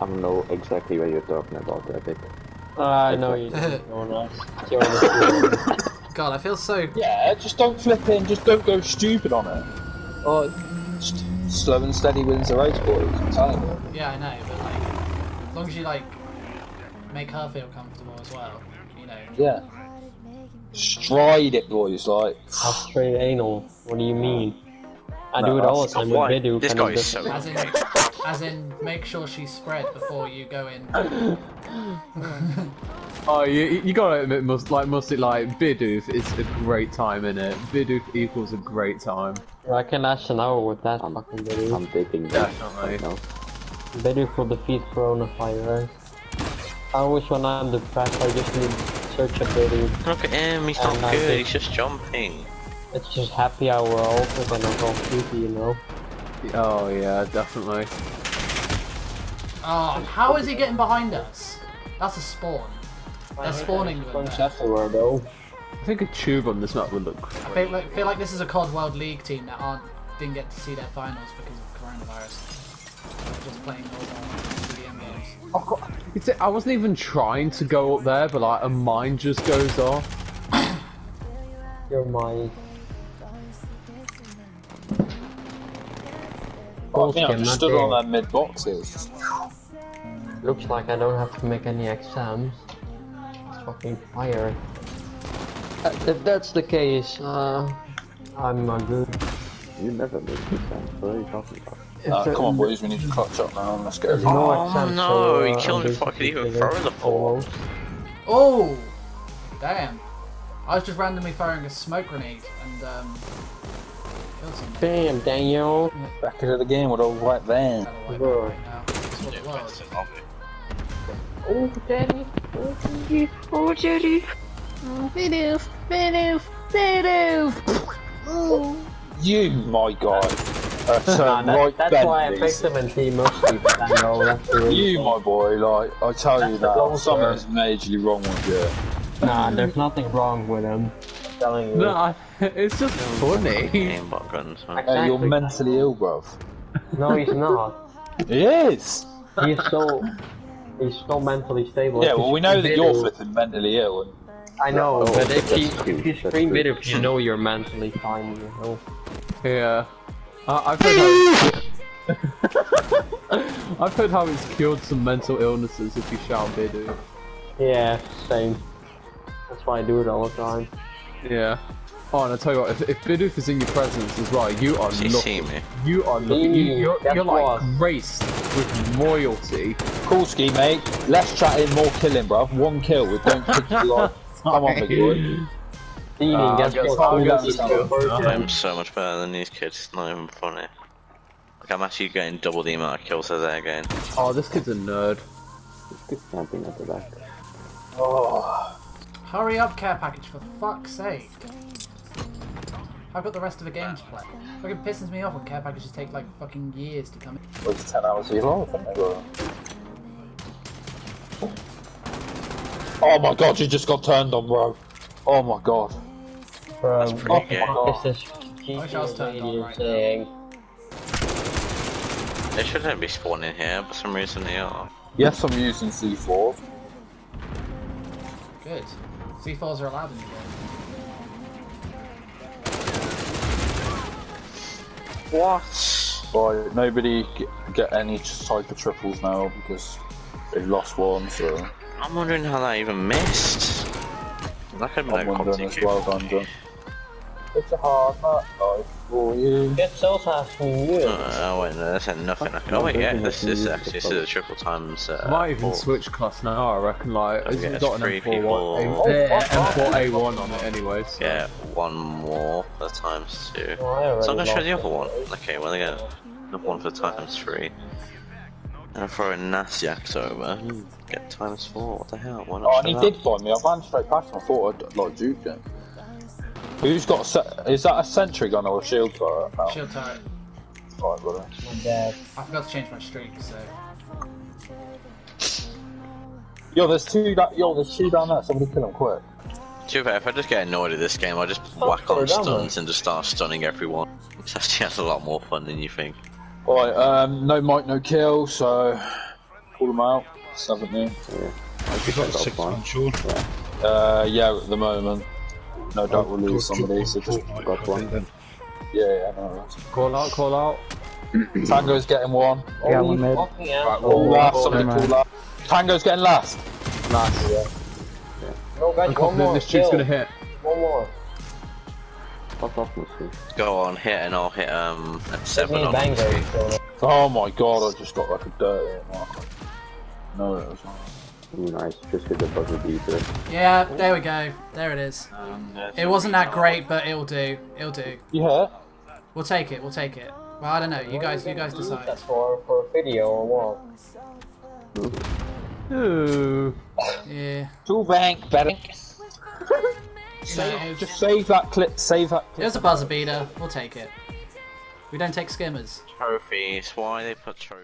I don't know exactly what you're talking about, Epic. Uh, I know you don't know that. You're the God, I feel so. Yeah, just don't flip in, just don't go stupid on it. Oh, just slow and steady wins the race, boys. I'm telling you. Yeah, I know, but like, as long as you like make her feel comfortable as well, you know. Yeah. Stride it, boys. Like, That's straight anal. What do you mean? I No, do it all the time with Bidoof. This guy is just- so. As in, as in, make sure she's spread before you go in. Oh, you, you gotta admit, must, like, must it, like, Bidoof is a great time in it. Bidoof equals a great time. I can last an hour with that I'm- fucking Bidoof. I'm taking that Definitely. right now. Bidoof will defeat Corona Fire. I always when I'm depressed, I just need search a Bidoof. Look at him, he's not I good, think- he's just jumping. It's just happy hour over than a Call of Duty, you know? Oh, yeah, definitely. Oh, how is he getting behind us? That's a spawn. They're spawning them Punch everywhere though. I think a tube on this map would look I feel like, feel like this is a COD World League team that aren't didn't get to see their finals because of coronavirus. Just playing mobile CDM games. It's, I wasn't even trying to go up there, but, like, a mine just goes off. You're my I think I'm not stood there. on that mid boxes. Looks like I don't have to make any exams. It's fucking fire. Uh, if that's the case, uh, I'm uh, good. You never make this sense. What are you talking about? If Uh, there- come on, boys, we need to clutch up now. Let's get There's it. no Oh, exams, no, so, he uh, killed me before I could even basically throw the ball. Oh, damn! I was just randomly firing a smoke grenade and um, Damn, Daniel. Back into the game with old white van. Bro. out right now. That's what it. Oh, Daddy. Oh, Daddy. Oh, Daddy. You, my guy. Uh, Nah, that- right that's why I picked him in team mostly, but I know that's the real You, my boy, like, I tell you That's now, the something goal, is majorly wrong with you. Nah, there's nothing wrong with him. I'm telling you. No, it's just funny. Aimbot guns, man. Hey, you're mentally ill, bruv. No, he's not. He is! He's so. He's so mentally stable. Yeah, well, we know that you're video- flipping mentally ill, and I know, Oh, but if you, if you scream it, if you know you're mentally fine, you know. Yeah. Uh, I've heard how I've heard how it's cured some mental illnesses if you shout Bidoof. Yeah, same. That's why I do it all the time. Yeah. Oh, and I tell you what, if, if Bidoof is in your presence as well, you are Does he see me? You are lucky. You, you're, you're like what? graced with royalty. cool ski, mate. Less chatting, more killing, bruv. One kill, we don't pick you like. Come on, big boy. Uh, guess I guess what? I'll Who get does some. it first? I'm so much better than these kids, it's not even funny. Like, I'm actually getting double the amount of kills as they're getting. Oh, this kid's a nerd. This kid's camping at the back. Oh, Hurry up, care package, for fuck's sake. I've got the rest of the game to play. Fucking pisses me off when care packages take like fucking years to come in. it's 10 hours of your life, isn't? Oh my god, you just got turned on, bro. Oh my god. Bro, pretty what gay. the fuck is this I wish I was turned on idiot right now. They shouldn't be spawning here, but for some reason they are. Yes, I'm using C4. Good. C4s are allowed in the game. What? Right, nobody get, get any type of triples now because they've lost one, so I'm wondering how that even missed. That could have been I'm a wondering as well, Dungeon. It's a hard nut life for you. Get else asking you. Uh, oh wait, no, that's nothing. I can, oh wait, yeah, this is actually this is a triple times. Uh, I might even four. switch class now, I reckon, like, it's Okay, got an M4, people. one, a, M4A1 on it anyway, so. Yeah, one more for times two. Oh, So I'm gonna show the other it. one. Okay, well again, another one for times three. And throw a Nasiax over. Get times four. What the hell? Why not? Oh, and he that? did find me. I ran straight past him. I thought I'd like juked him. Who's got? a Se- is that a sentry gun or a shield turret? Oh, Shield turret. right, brother. My dad. I forgot to change my streak, so. Yo, there's two. Da- yo, there's two down there. Somebody kill him quick. To be fair, if I just get annoyed at this game, I just whack throw on it stuns and just start stunning everyone. It's actually has a lot more fun than you think. Right, um, no mic, no kill. So, pull them out. 17. Yeah. I You got six one. man, Sean. Uh, yeah, at the moment. No doubt we'll lose jump somebody, on so just. Fortnite, got one. then. Yeah, yeah, no. Call out, call out. Tango's getting one. Yeah, one mid. Fucking Right, asshole. pull last, oh, somebody man. last. Tango's getting last. Nice. No, guys, I'm one confident more. this dude's gonna hit. One more. Fuck off, Go on, hit, and I'll hit um at seven on bang so- Oh my god, I just got like a dirty marker. No, it was not. Ooh, nice. Just hit the buzzer beater. Yeah, there we go. There it is. Um, it wasn't that great, but it'll do. It'll do. Yeah. We'll take it. We'll take it. Well, I don't know. You guys, you guys decide. That's for for a video or what? Ooh. Yeah. Two bank, betting. No, it Just save that clip, save that It clip. was a buzzer beater. We'll take it. We don't take skimmers. Trophies. Why they put trophies?